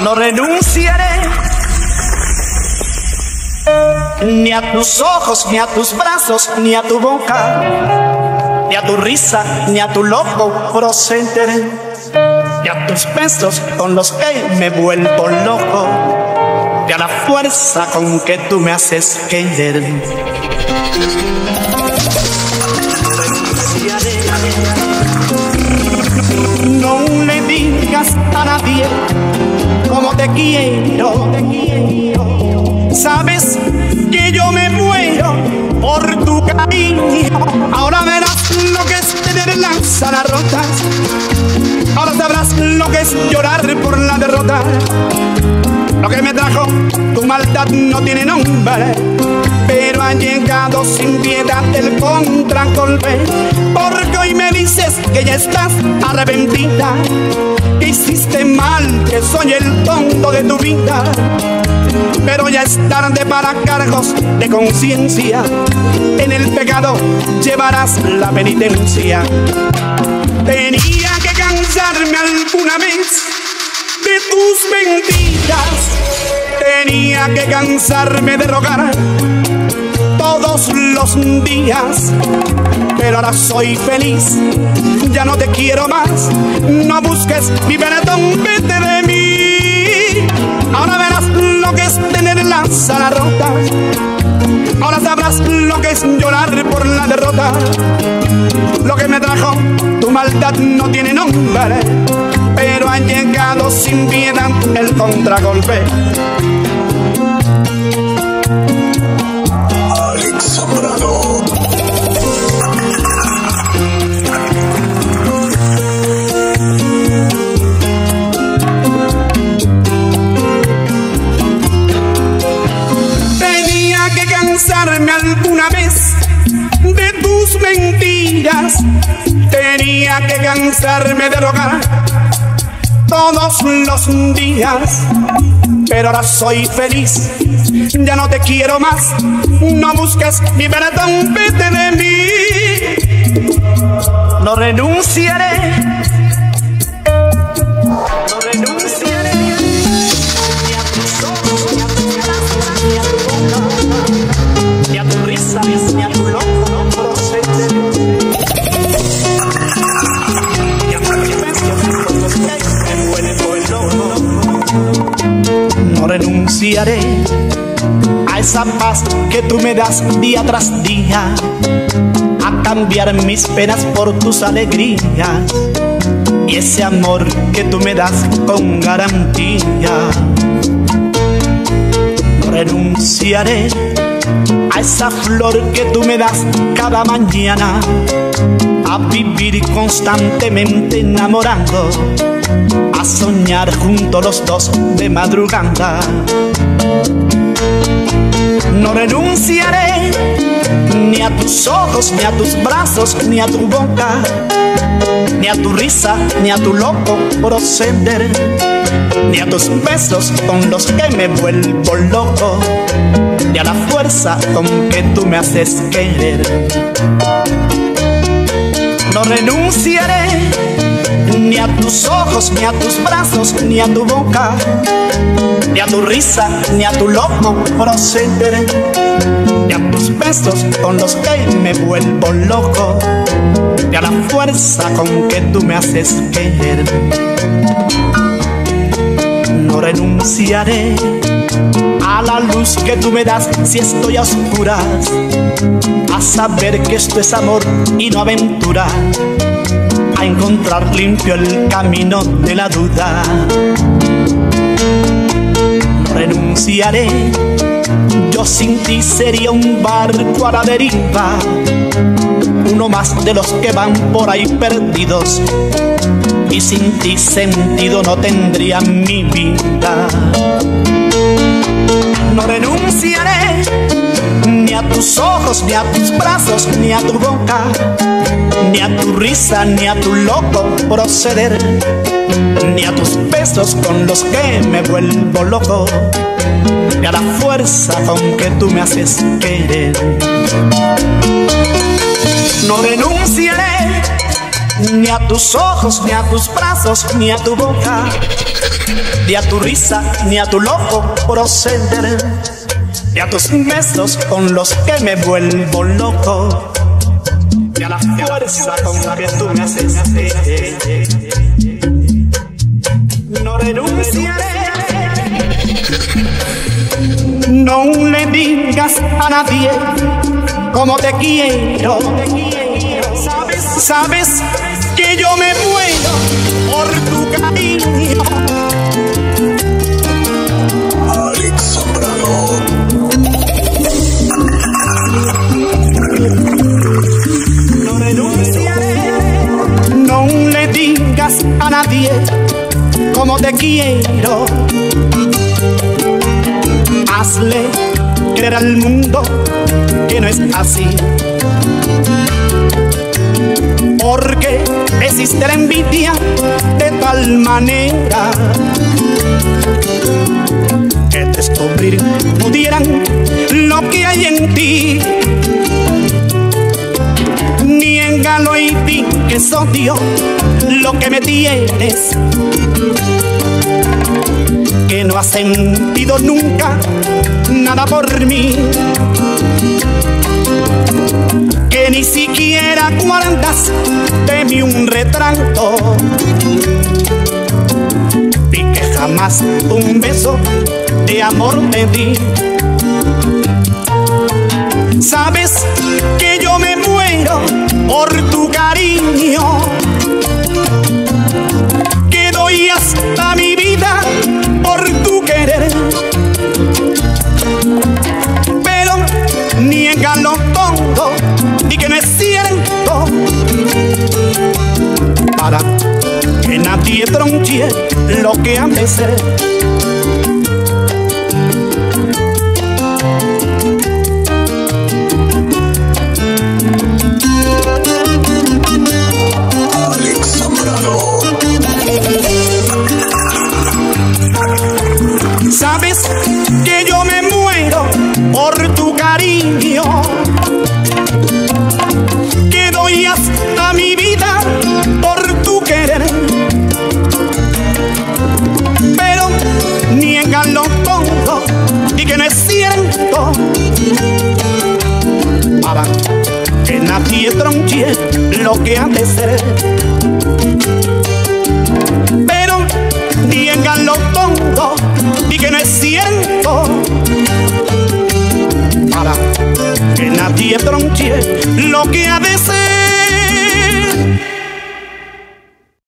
No renunciaré ni a tus ojos, ni a tus brazos, ni a tu boca, ni a tu risa, ni a tu loco proceder, ni a tus besos con los que me vuelvo loco, ni a la fuerza con que tú me haces querer. No le digas a nadie quiero. Sabes que yo me muero por tu cariño. Ahora verás lo que es tener la sala rota. Ahora sabrás lo que es llorar por la derrota. Lo que me trajo tu maldad no tiene nombre, pero ha llegado sin piedad el contragolpe. Porque hoy me dices que ya estás arrepentida, hiciste mal, que soy el tonto de tu vida. Pero ya es tarde para cargos de conciencia. En el pecado llevarás la penitencia. Tenía que cansarme alguna vez de tus mentiras. Tenía que cansarme de rogar todos los días. Pero ahora soy feliz, ya no te quiero más. No busques mi perdón, vete de mí. Ahora verás lo que es tener la sala rota. Ahora sabrás lo que es llorar por la derrota. Lo que me trajo tu maldad no tiene nombre, pero ha llegado sin piedad el contragolpe. Alguna vez de tus mentiras. Tenía que cansarme de rogar todos los días. Pero ahora soy feliz, ya no te quiero más. No busques mi perdón, vete de mí. No renunciaré. Renunciaré a esa paz que tú me das día tras día, a cambiar mis penas por tus alegrías y ese amor que tú me das con garantía. Renunciaré a esa flor que tú me das cada mañana, a vivir constantemente enamorando, a soñar juntos los dos de madrugada. No renunciaré ni a tus ojos, ni a tus brazos, ni a tu boca, ni a tu risa, ni a tu loco proceder, ni a tus besos con los que me vuelvo loco, ni a la fuerza con que tú me haces querer. No renunciaré ni a tus ojos, ni a tus brazos, ni a tu boca, ni a tu risa, ni a tu loco proceder, ni a tus besos con los que me vuelvo loco, ni a la fuerza con que tú me haces querer. No renunciaré a la luz que tú me das si estoy a oscuras, a saber que esto es amor y no aventura a encontrar limpio el camino de la duda. No renunciaré, yo sin ti sería un barco a la deriva, uno más de los que van por ahí perdidos, y sin ti sentido no tendría mi vida. No renunciaré ni a tus ojos, ni a tus brazos, ni a tu boca ni a tu risa, ni a tu loco proceder, ni a tus besos con los que me vuelvo loco, ni a la fuerza con que tú me haces querer. No renunciaré ni a tus ojos, ni a tus brazos, ni a tu boca, ni a tu risa, ni a tu loco proceder, ni a tus besos con los que me vuelvo loco, fuerza con que tú me haces. No renunciaré. No le digas a nadie cómo te quiero. Sabes, sabes que yo me muero por tu cariño. Cómo te quiero. Hazle creer al mundo que no es así. Porque existe la envidia de tal manera que descubrir pudieran lo que hay en ti. Niégalo y que es odio lo que me tienes. Que no has sentido nunca nada por mí. Que ni siquiera guardas de mí un retrato. Y que jamás un beso de amor te di. Sabes por tu cariño. Que doy hasta mi vida por tu querer. Pero niégalo todo y que no es cierto. Para que nadie tronche lo que han de ser. Que yo me muero por tu cariño. Que doy hasta mi vida por tu querer. Pero niégalo todo y que no es cierto. Para que nadie tronche lo que ha de ser. y de lo que